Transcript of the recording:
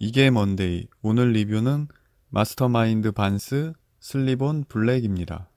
이게 먼데이. 오늘 리뷰는 마스터마인드 반스 슬리본 블랙입니다.